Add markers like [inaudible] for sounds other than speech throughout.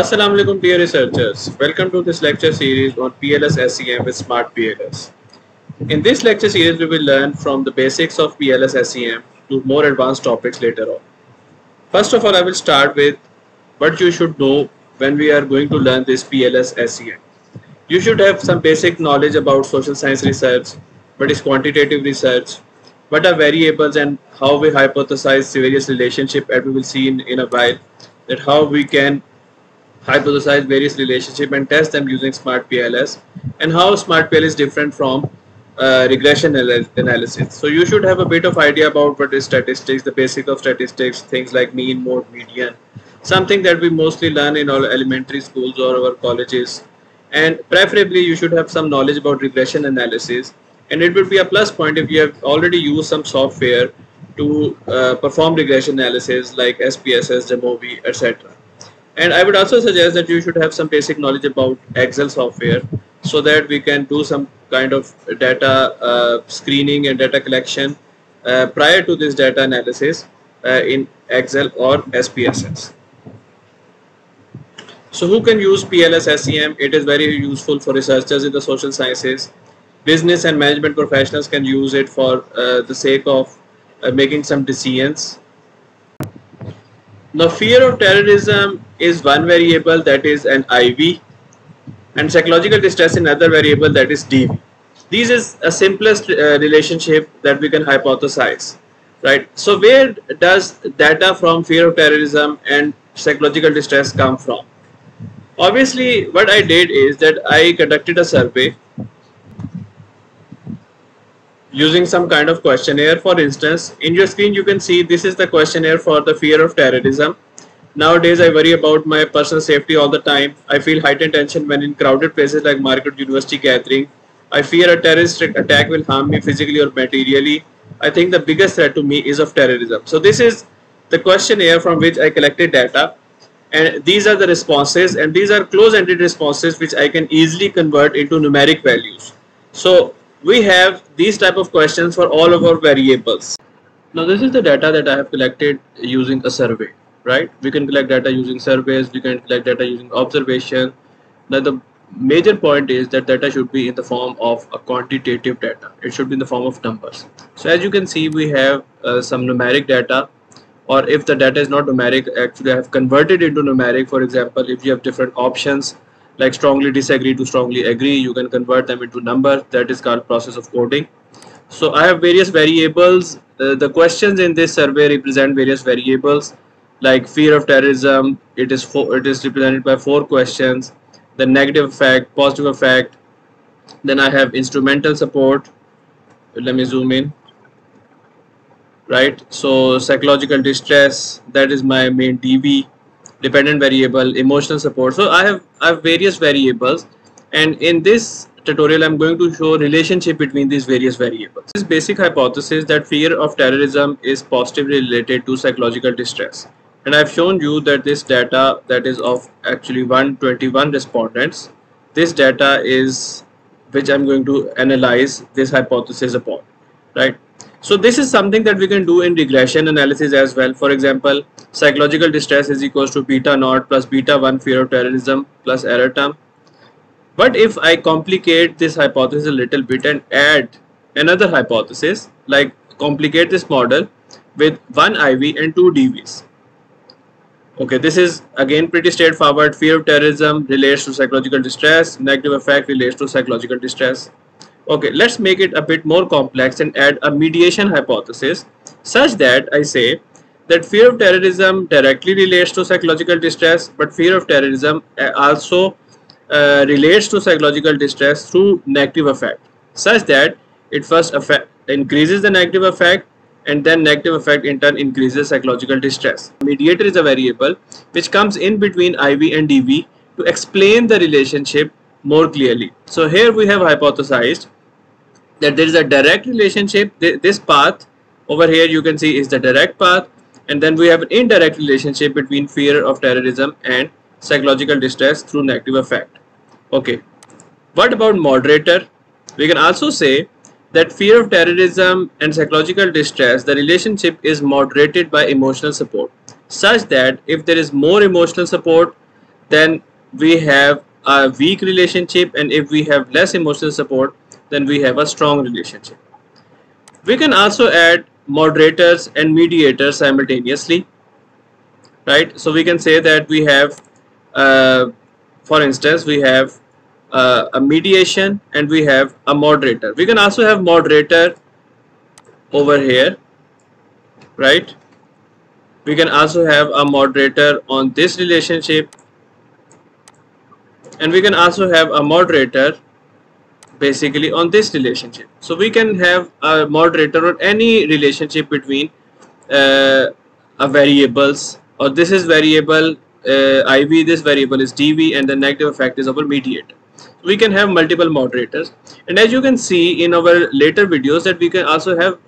Assalamu alaikum dear researchers. Welcome to this lecture series on PLS SEM with Smart PLS. In this lecture series we will learn from the basics of PLS SEM to more advanced topics later on. First of all I will start with what you should know when we are going to learn this PLS SEM. You should have some basic knowledge about social science research, what is quantitative research, what are variables and how we hypothesize various relationship as we will see in, in a while that how we can hypothesize various relationship and test them using smart PLS and how smart PLS is different from uh, regression analysis. So you should have a bit of idea about what is statistics, the basic of statistics, things like mean, mode, median, something that we mostly learn in our elementary schools or our colleges. And preferably you should have some knowledge about regression analysis and it would be a plus point if you have already used some software to uh, perform regression analysis like SPSS, Jamovi, etc. And I would also suggest that you should have some basic knowledge about Excel software so that we can do some kind of data uh, screening and data collection uh, prior to this data analysis uh, in Excel or SPSS. So who can use PLS SEM? It is very useful for researchers in the social sciences business and management professionals can use it for uh, the sake of uh, making some decisions. Now fear of terrorism is one variable that is an IV and psychological distress another variable that is DV. This is a simplest uh, relationship that we can hypothesize, right? So where does data from fear of terrorism and psychological distress come from? Obviously what I did is that I conducted a survey using some kind of questionnaire for instance in your screen you can see this is the questionnaire for the fear of terrorism. Nowadays i worry about my personal safety all the time. I feel heightened tension when in crowded places like market university gathering. I fear a terrorist attack will harm me physically or materially. I think the biggest threat to me is of terrorism. So this is the questionnaire from which i collected data. And these are the responses and these are close-ended responses which i can easily convert into numeric values. So we have these type of questions for all of our variables. Now this is the data that I have collected using a survey, right? We can collect data using surveys, we can collect data using observation. Now the major point is that data should be in the form of a quantitative data. It should be in the form of numbers. So as you can see, we have uh, some numeric data or if the data is not numeric, actually I have converted into numeric. For example, if you have different options, like strongly disagree to strongly agree you can convert them into number. That is called process of coding. So I have various variables. Uh, the questions in this survey represent various variables. Like fear of terrorism it is four, it is represented by four questions. The negative effect positive effect. Then I have instrumental support. Let me zoom in. Right? So psychological distress that is my main DV dependent variable, emotional support. So I have, I have various variables and in this tutorial I'm going to show relationship between these various variables. This basic hypothesis that fear of terrorism is positively related to psychological distress. And I've shown you that this data that is of actually 121 respondents, this data is which I'm going to analyze this hypothesis upon, right? So this is something that we can do in regression analysis as well. For example, psychological distress is equals to beta naught plus beta 1 fear of terrorism plus error term. But if I complicate this hypothesis a little bit and add another hypothesis, like complicate this model with one IV and two DVs. Okay, this is again pretty straightforward. Fear of terrorism relates to psychological distress, negative effect relates to psychological distress. Okay, let's make it a bit more complex and add a mediation hypothesis such that I say that fear of terrorism directly relates to psychological distress but fear of terrorism uh, also uh, relates to psychological distress through negative effect such that it first affect, increases the negative effect and then negative effect in turn increases psychological distress. Mediator is a variable which comes in between IV and DV to explain the relationship more clearly. So here we have hypothesized that there is a direct relationship. This path over here you can see is the direct path and then we have an indirect relationship between fear of terrorism and psychological distress through negative effect. Okay, what about moderator? We can also say that fear of terrorism and psychological distress, the relationship is moderated by emotional support such that if there is more emotional support then we have a weak relationship and if we have less emotional support then we have a strong relationship. We can also add moderators and mediators simultaneously right? So we can say that we have uh, for instance we have uh, a mediation and we have a moderator. We can also have moderator over here right? We can also have a moderator on this relationship and we can also have a moderator basically on this relationship. So we can have a moderator or any relationship between uh, a variables or this is variable uh, IV this variable is DV and the negative effect is our mediator. We can have multiple moderators. And as you can see in our later videos that we can also have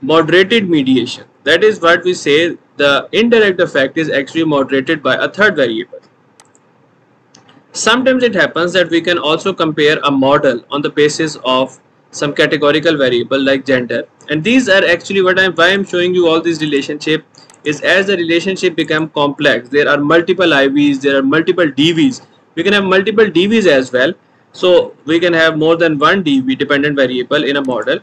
moderated mediation. That is what we say the indirect effect is actually moderated by a third variable sometimes it happens that we can also compare a model on the basis of some categorical variable like gender. And these are actually what I'm why I'm showing you all these relationship is as the relationship become complex there are multiple IVs there are multiple DVs we can have multiple DVs as well. So we can have more than one DV dependent variable in a model.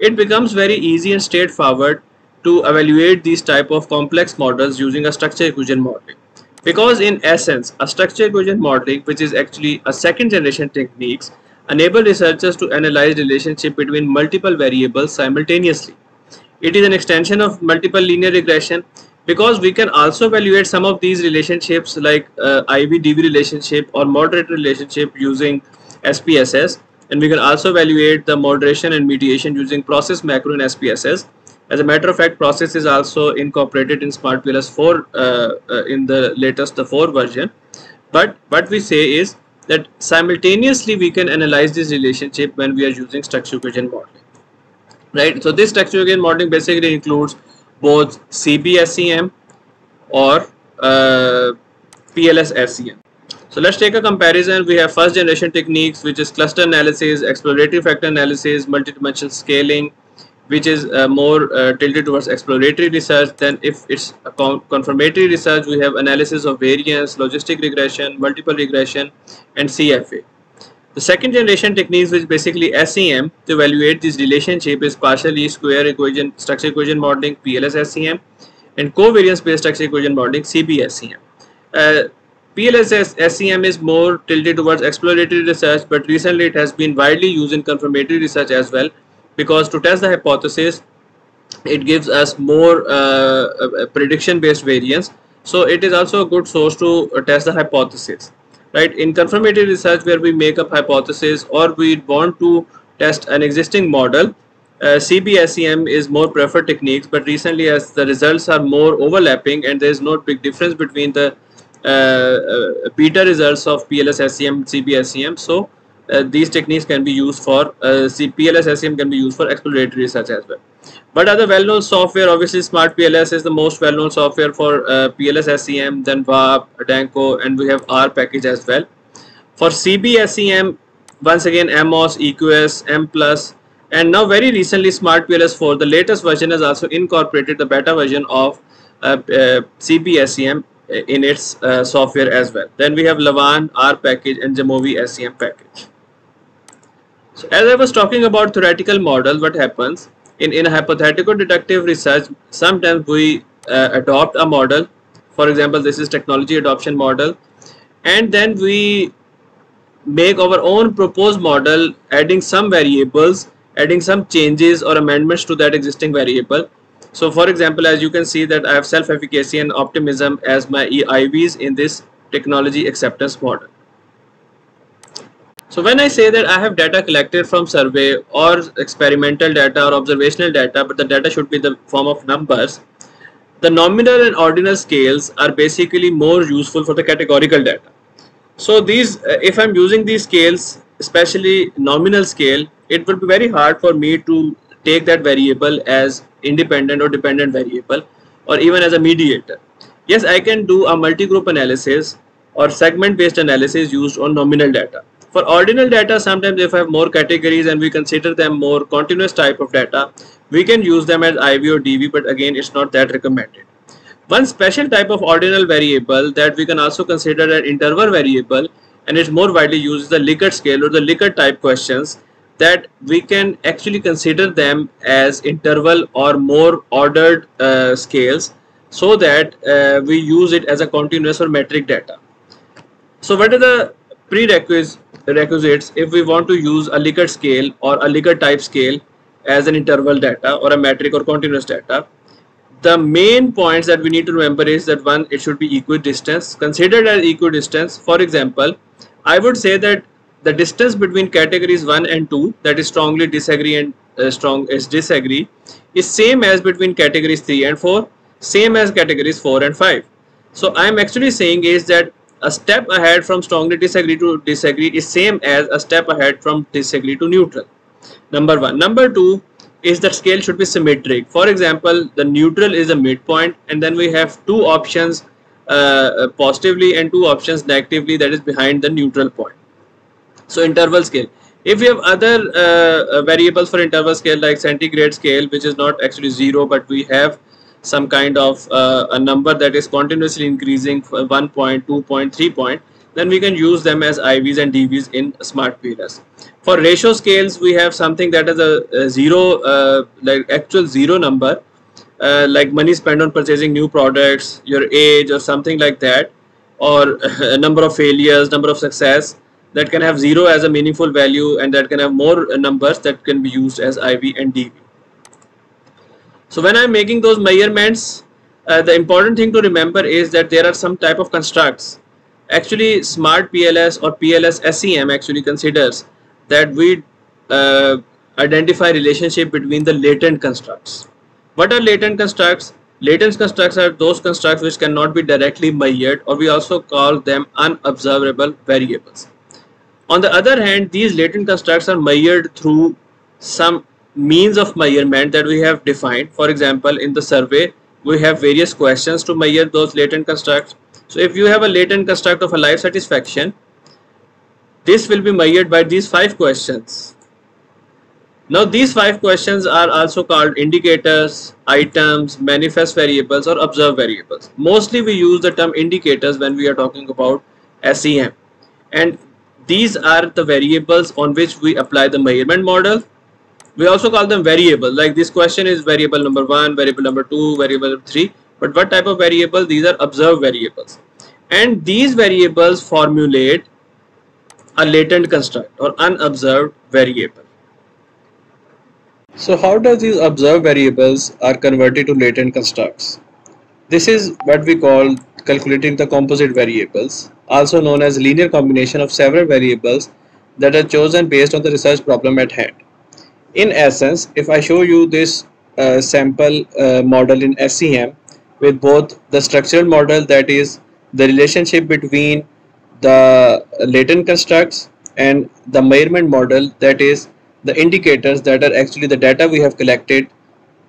It becomes very easy and straightforward to evaluate these type of complex models using a structure equation modeling because in essence a structure equation modeling which is actually a second generation techniques enable researchers to analyze relationship between multiple variables simultaneously it is an extension of multiple linear regression because we can also evaluate some of these relationships like uh, IV-DV relationship or moderate relationship using SPSS and we can also evaluate the moderation and mediation using process macro in SPSS. As a matter of fact, process is also incorporated in Smart SmartPLS 4 uh, uh, in the latest the 4 version. But what we say is that simultaneously we can analyze this relationship when we are using structure equation modeling. Right. So this structure equation modeling basically includes both CBSEM or uh, PLS SEM. So let's take a comparison. We have first generation techniques which is cluster analysis, exploratory factor analysis, multidimensional scaling which is uh, more uh, tilted towards exploratory research then if it's a confirmatory research we have analysis of variance, logistic regression, multiple regression and CFA. The second generation techniques which basically SEM to evaluate this relationship is partial least square equation structure equation modeling PLS SEM and covariance based structure equation modeling CBSEM. Uh, PLS SEM is more tilted towards exploratory research but recently it has been widely used in confirmatory research as well because to test the hypothesis it gives us more uh, prediction based variance. So it is also a good source to test the hypothesis right? In confirmatory research where we make up hypothesis or we want to test an existing model uh, CBSEM is more preferred techniques but recently as the results are more overlapping and there is no big difference between the uh, uh, beta results of PLS SEM CBSEM so uh, these techniques can be used for uh, PLS SEM can be used for exploratory research as well but other well-known software, obviously Smart PLS is the most well-known software for uh, PLS SEM, then VAP, Danko, and we have R package as well. For CBSEM, once again AMOS, EQS, M+, and now very recently Smart PLS 4, the latest version has also incorporated the beta version of uh, uh, CBSEM in its uh, software as well. Then we have Lavaan, R package, and Jamovi SEM package. So as I was talking about theoretical model, what happens? in, in hypothetical deductive research, sometimes we uh, adopt a model. For example, this is technology adoption model. And then we make our own proposed model, adding some variables, adding some changes or amendments to that existing variable. So for example, as you can see that I have self-efficacy and optimism as my IVs in this technology acceptance model. So when I say that I have data collected from survey or experimental data or observational data, but the data should be the form of numbers, the nominal and ordinal scales are basically more useful for the categorical data. So these, uh, if I'm using these scales, especially nominal scale, it would be very hard for me to take that variable as independent or dependent variable or even as a mediator. Yes, I can do a multi-group analysis or segment based analysis used on nominal data for ordinal data, sometimes if I have more categories and we consider them more continuous type of data, we can use them as IV or DV, but again, it's not that recommended. One special type of ordinal variable that we can also consider an interval variable and it's more widely used is the Likert scale or the Likert type questions that we can actually consider them as interval or more ordered uh, scales so that uh, we use it as a continuous or metric data. So what are the prerequisites if we want to use a Likert scale or a Likert type scale as an interval data or a metric or continuous data? The main points that we need to remember is that one, it should be equidistance, considered as equidistance. For example, I would say that the distance between categories 1 and 2 that is strongly disagree and uh, strong is disagree is same as between categories 3 and 4 same as categories 4 and 5 so i am actually saying is that a step ahead from strongly disagree to disagree is same as a step ahead from disagree to neutral. Number one. Number two is that scale should be symmetric. For example the neutral is a midpoint and then we have two options uh, positively and two options negatively that is behind the neutral point. So interval scale. If we have other uh, uh, variables for interval scale like centigrade scale which is not actually zero but we have some kind of uh, a number that is continuously increasing for 1 point 2 point 3 point then we can use them as IVs and DVs in smart PLS. For ratio scales, we have something that is a, a zero, uh, like actual zero number, uh, like money spent on purchasing new products, your age or something like that, or [laughs] a number of failures, number of success that can have zero as a meaningful value and that can have more numbers that can be used as IV and DV. So when I'm making those measurements, uh, the important thing to remember is that there are some type of constructs. Actually, smart PLS or PLS SEM actually considers that we uh, identify relationship between the latent constructs. What are latent constructs? Latent constructs are those constructs which cannot be directly measured or we also call them unobservable variables. On the other hand, these latent constructs are measured through some means of measurement that we have defined. For example, in the survey, we have various questions to measure those latent constructs. So if you have a latent construct of a life satisfaction, this will be measured by these five questions. Now these five questions are also called indicators, items, manifest variables or observed variables. Mostly we use the term indicators when we are talking about SEM. And these are the variables on which we apply the measurement model we also call them variable. Like this question is variable number one variable number two variable number three. But what type of variable? These are observed variables. And these variables formulate a latent construct or unobserved variable. So how does these observed variables are converted to latent constructs? This is what we call calculating the composite variables also known as linear combination of several variables that are chosen based on the research problem at hand in essence if I show you this uh, sample uh, model in SEM with both the structural model that is the relationship between the latent constructs and the measurement model that is the indicators that are actually the data we have collected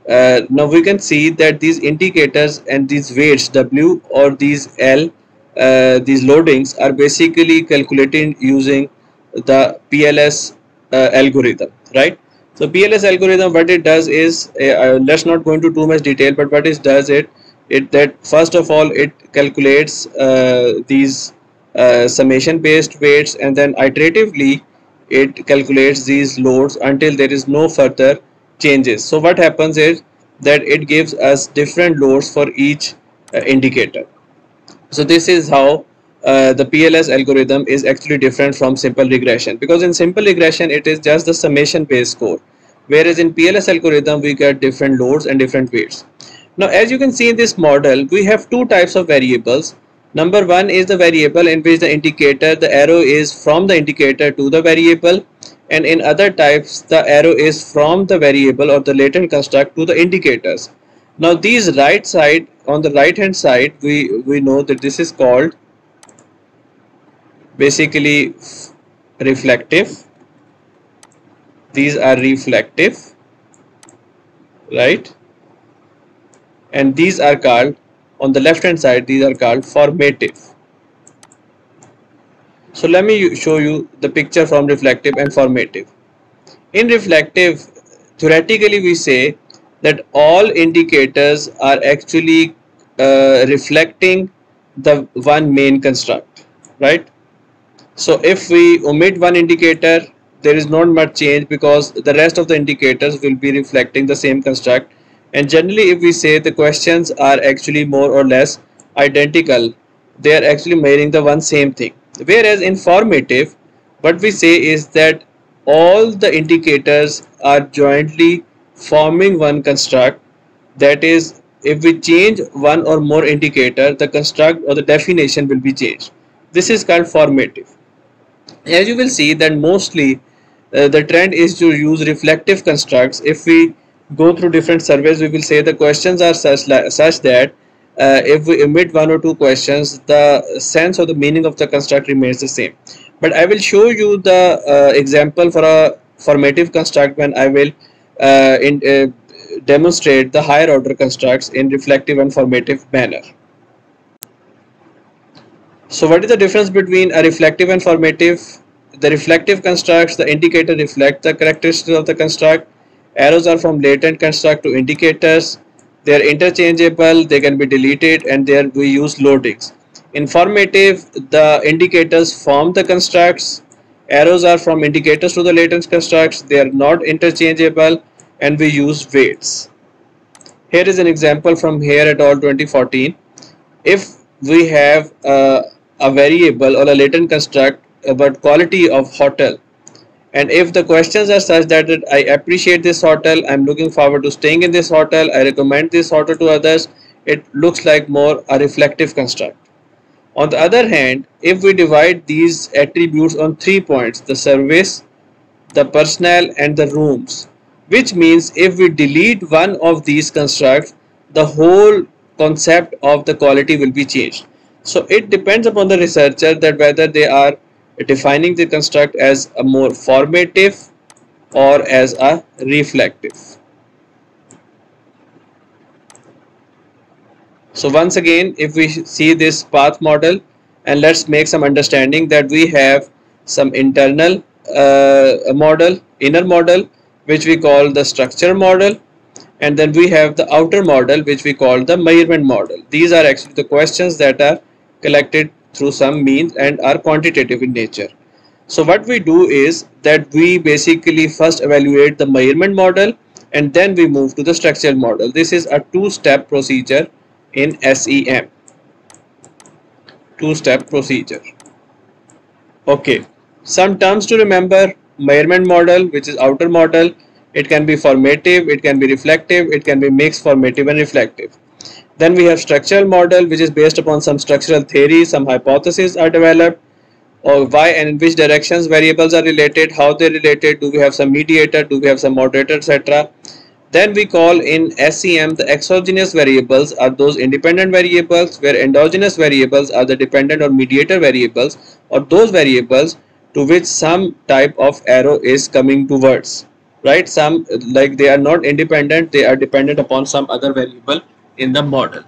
uh, now we can see that these indicators and these weights W or these L uh, these loadings are basically calculated using the PLS uh, algorithm right so PLS algorithm, what it does is, uh, uh, let's not go into too much detail, but what it does it, it that first of all it calculates uh, these uh, summation based weights and then iteratively it calculates these loads until there is no further changes. So what happens is that it gives us different loads for each uh, indicator. So this is how uh, the PLS algorithm is actually different from simple regression because in simple regression it is just the summation based score whereas in PLS algorithm we get different loads and different weights. Now as you can see in this model we have two types of variables. Number one is the variable in which the indicator the arrow is from the indicator to the variable and in other types the arrow is from the variable or the latent construct to the indicators. Now these right side on the right hand side we we know that this is called basically reflective. These are reflective right? And these are called on the left hand side these are called formative. So let me show you the picture from reflective and formative. In reflective theoretically we say that all indicators are actually uh, reflecting the one main construct right so if we omit one indicator there is not much change because the rest of the indicators will be reflecting the same construct. And generally if we say the questions are actually more or less identical they are actually measuring the one same thing. Whereas informative what we say is that all the indicators are jointly forming one construct. That is if we change one or more indicator the construct or the definition will be changed. This is called formative as you will see that mostly uh, the trend is to use reflective constructs if we go through different surveys we will say the questions are such, such that uh, if we omit one or two questions the sense or the meaning of the construct remains the same but I will show you the uh, example for a formative construct when I will uh, in, uh, demonstrate the higher order constructs in reflective and formative manner. So what is the difference between a reflective and formative? The reflective constructs, the indicator reflect the characteristics of the construct. Arrows are from latent construct to indicators. They are interchangeable, they can be deleted and there we use loadings. In formative, the indicators form the constructs. Arrows are from indicators to the latent constructs. They are not interchangeable and we use weights. Here is an example from Hair et al. 2014. If we have uh, a variable or a latent construct uh, about quality of hotel. And if the questions are such that I appreciate this hotel I'm looking forward to staying in this hotel I recommend this hotel to others it looks like more a reflective construct. On the other hand if we divide these attributes on three points the service the personnel and the rooms which means if we delete one of these constructs the whole concept of the quality will be changed so it depends upon the researcher that whether they are defining the construct as a more formative or as a reflective. So once again if we see this path model and let's make some understanding that we have some internal uh, model inner model which we call the structure model and then we have the outer model which we call the measurement model these are actually the questions that are collected through some means and are quantitative in nature. So what we do is that we basically first evaluate the measurement model and then we move to the structural model. This is a two-step procedure in SEM. Two-step procedure. Okay, some terms to remember. Measurement model, which is outer model, it can be formative, it can be reflective, it can be mixed formative and reflective. Then we have structural model which is based upon some structural theory, some hypotheses are developed or why and in which directions variables are related, how they related, do we have some mediator, do we have some moderator, etc. Then we call in SEM the exogenous variables are those independent variables where endogenous variables are the dependent or mediator variables or those variables to which some type of arrow is coming towards right some like they are not independent they are dependent upon some other variable in the model